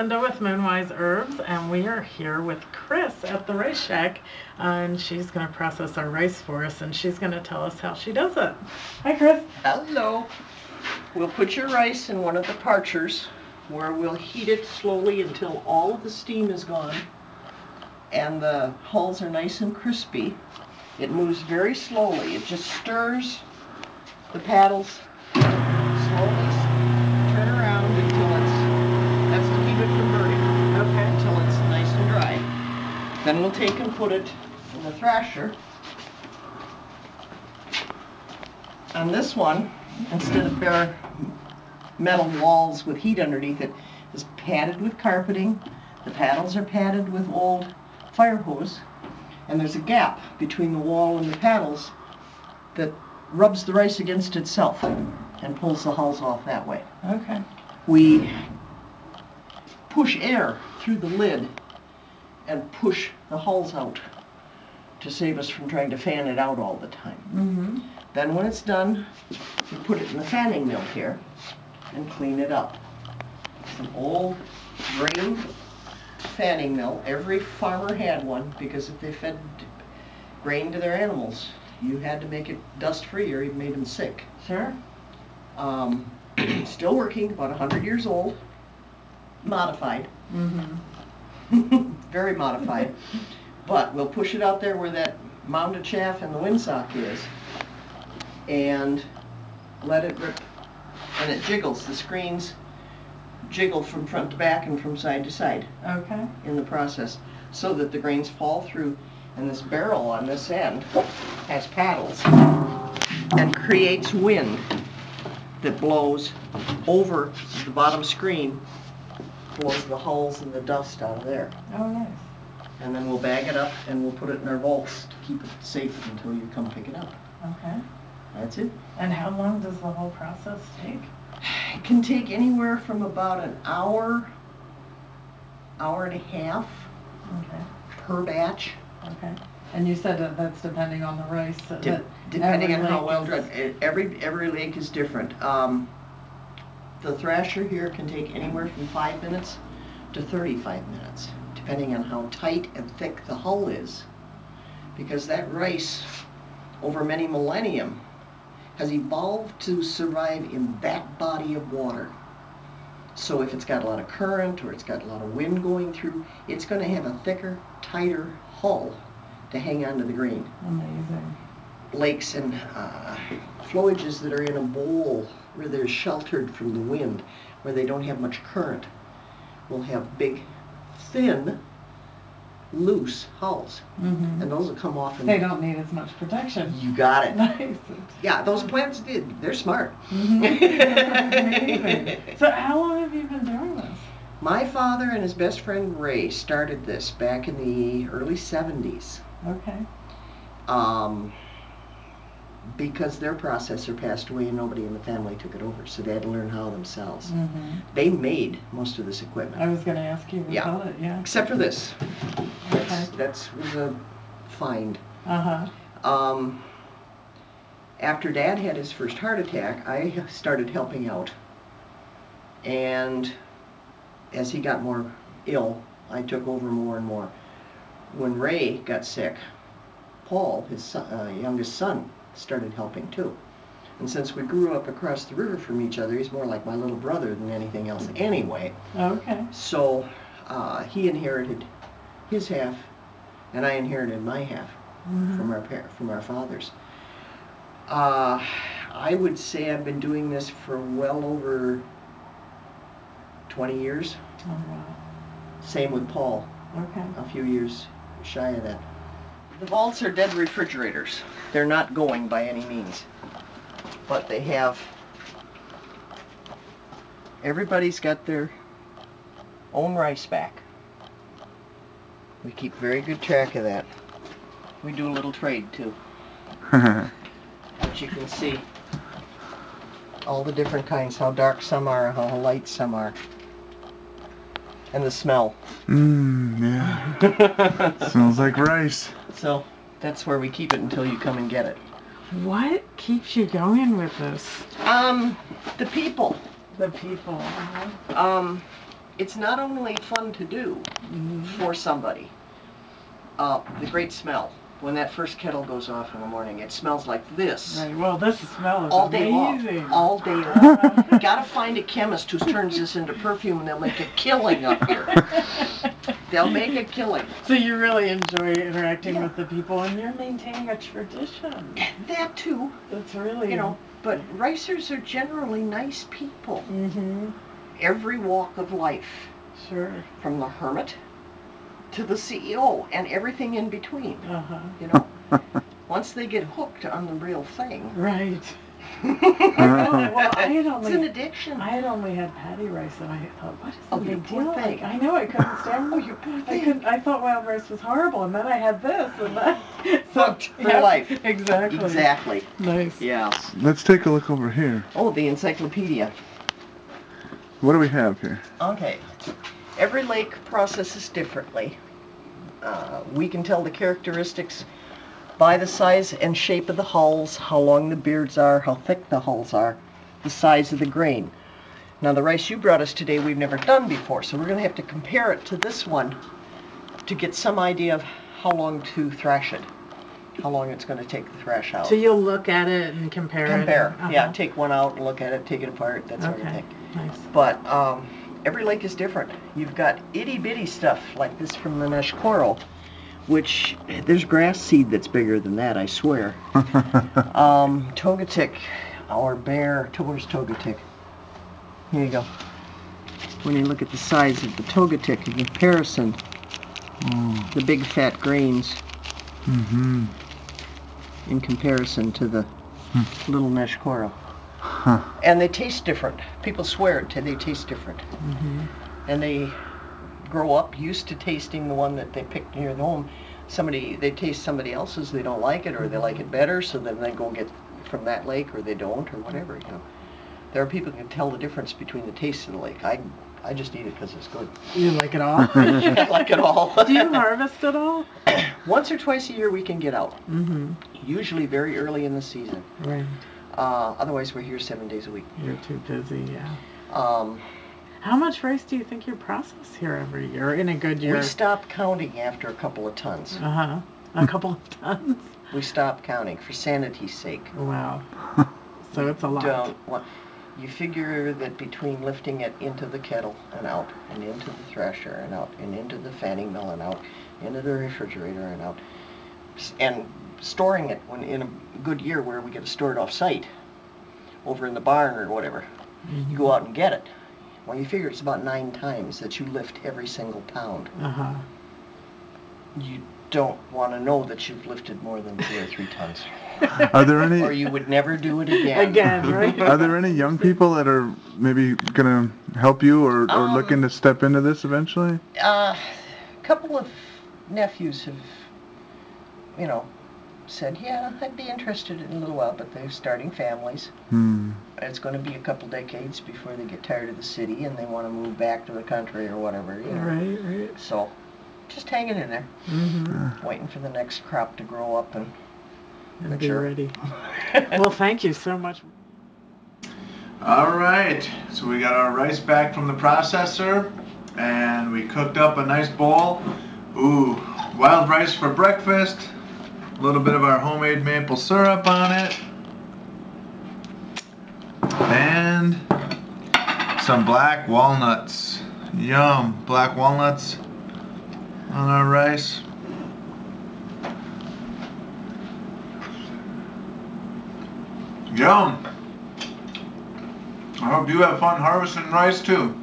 Linda with Moonwise Herbs, and we are here with Chris at the Rice Shack, and she's going to process our rice for us, and she's going to tell us how she does it. Hi, Chris. Hello. We'll put your rice in one of the parchers where we'll heat it slowly until all of the steam is gone and the hulls are nice and crispy. It moves very slowly. It just stirs the paddles slowly. s- Turn around until it's, that's to keep it from burning. Okay. Until it's nice and dry. Then we'll take and put it in the thrasher. On this one, instead of bare metal walls with heat underneath it, is padded with carpeting. The paddles are padded with old fire hose, and there's a gap between the wall and the paddles that rubs the rice against itself and pulls the hulls off that way. Okay. We push air through the lid and push the hulls out to save us from trying to fan it out all the time. Mm-hmm. Then when it's done, we put it in the fanning mill here and clean it up. It's an old grain fanning mill. Every farmer had one because if they fed grain to their animals, you had to make it dust free or it made them sick. Sure. Um, still working, about 100 years old, modified, Mm-hmm. very modified. But we'll push it out there where that mound of chaff and the windsock is and let it rip. And it jiggles. The screens jiggle from front to back and from side to side Okay. in the process so that the grains fall through. And this barrel on this end has paddles and creates wind that blows over the bottom screen, blows the hulls and the dust out of there. Oh, nice. And then we'll bag it up and we'll put it in our vaults to keep it safe until you come pick it up. Okay. That's it. And how long does the whole process take? It can take anywhere from about an hour, hour and a half Okay. per batch, Okay. And you said that that's depending on the rice. de- depending on how well. Eh, Every, every lake is different. Um, the thrasher here can take anywhere from five minutes to thirty-five minutes, depending on how tight and thick the hull is. Because that rice, over many millennium, has evolved to survive in that body of water. So if it's got a lot of current or it's got a lot of wind going through, it's gonna have a thicker, tighter hull to hang onto the grain Amazing. lakes and uh, flowages that are in a bowl where they're sheltered from the wind, where they don't have much current, will have big, thin, loose hulls. Mm-hmm. And those will come off and They don't need as much protection. you got it. Nice. Yeah, those plants did. They're smart. Amazing. So how long have you been doing this? My father and his best friend Ray started this back in the early 70s. Okay. Um, because their processor passed away and nobody in the family took it over, so they had to learn how themselves. Mm-hmm. They made most of this equipment, I was gonna ask you Yeah. about it, yeah. except for this. That's, Okay. that's was a find. Uh-huh. Um, after Dad had his first heart attack, I started helping out. And as he got more ill, I took over more and more. When Ray got sick, Paul, his son, uh, youngest son, started helping too. And since we grew up across the river from each other, he's more like my little brother than anything else anyway. Okay. So uh, he inherited his half, and I inherited my half Mhm. from our par- from our fathers. Uh, I would say I've been doing this for well over 20 years. Oh, wow. Same with Paul, Okay. a few years shy of that. The vaults are dead refrigerators. They're not going by any means, but they have. Everybody's got their own rice back. We keep very good track of that. We do a little trade too. But you can see all the different kinds, how dark some are, how light some are. And the smell. Mmm, yeah. Smells like rice. so that's where we keep it until you come and get it. What keeps you going with this? Um, the people. The people. uh-huh. Um, it's not only fun to do Mhm. for somebody. Uh, the great smell when that first kettle goes off in the morning. It smells like this Right. Well, this smell is all day amazing. long. All day long. you gotta find a chemist who turns this into perfume, and they'll make a killing up here. They'll make a killing. so you really enjoy interacting Yeah. with the people, and you're maintaining a tradition. That too, That's really you know. But ricers are generally nice people. Mm-hmm. Every walk of life, Sure. from the hermit to the CEO, and everything in between. Uh huh. You know. Once they get hooked on the real thing, Right. it's well, I had an addiction. I had only had patty rice, and I thought, what is the Oh, big deal? thing. I know I couldn't stand. Oh, you poor I couldn't. I thought wild rice was horrible, and then I had this, and that. So Hooked for life. Exactly. Exactly. Nice. Yeah. Let's take a look over here. Oh, the encyclopedia. What do we have here? Okay. Every lake processes differently. Uh, we can tell the characteristics by the size and shape of the hulls, how long the beards are, how thick the hulls are, the size of the grain. Now, the rice you brought us today, we've never done before, so we're going to have to compare it to this one to get some idea of how long to thrash it, how long it's going to take to thrash out. So you'll look at it and compare. it? Compare, yeah, Uh-huh. take one out, and look at it, take it apart, that sort of Okay. thing. Nice. But um, every lake is different. You've got itty bitty stuff like this from the Neshkoro, which there's grass seed that's bigger than that, I swear. Um, Togatik, our bear, where's Togatik? Here you go. When you look at the size of the Togatik in comparison, oh, the big fat grains mm-hmm. in comparison to the little Neshkoro. Huh. And they taste different. People swear it, they taste different. hmm and they grow up used to tasting the one that they picked near the home. Somebody they taste somebody else's, they don't like it, or they like it better, so then they go get from that lake, or they don't, or whatever. You know, there are people who can tell the difference between the taste of the lake. I I just eat it because it's good. You like it all? I like it all. Do you harvest at all? Once or twice a year we can get out. Mm-hmm. Usually very early in the season. Right. Uh, otherwise we're here seven days a week. You're too busy. Yeah. Um, How much rice do you think you process here every year in a good year? we stop counting after a couple of tons. Uh huh. A couple of tons. We stop counting for sanity's sake. Wow. So it's a lot. don't want. You figure that between lifting it into the kettle and out, and into the thresher and out, and into the fanning mill and out, into the refrigerator and out, and storing it when in a good year where we get to store it off site, over in the barn or whatever, you go out and get it. Well, you figure it's about nine times that you lift every single pound. Uh huh. You don't want to know that you've lifted more than two or three tons, Are there any? or you would never do it again. Again, right? Are there any young people that are maybe gonna help you or, or Um, looking to step into this eventually? Uh, a couple of nephews have, you know, said, yeah, I'd be interested in a little while, but they're starting families. Hmm. It's going to be a couple decades before they get tired of the city and they want to move back to the country or whatever, you know. Right. Right. So, just hanging in there, Mm-hmm. waiting for the next crop to grow up and. And be ready. Well, thank you so much. All right, so we got our rice back from the processor, and we cooked up a nice bowl. Ooh, wild rice for breakfast. A little bit of our homemade maple syrup on it, and some black walnuts. Yum, black walnuts on our rice. Yum. I hope you have fun harvesting rice too.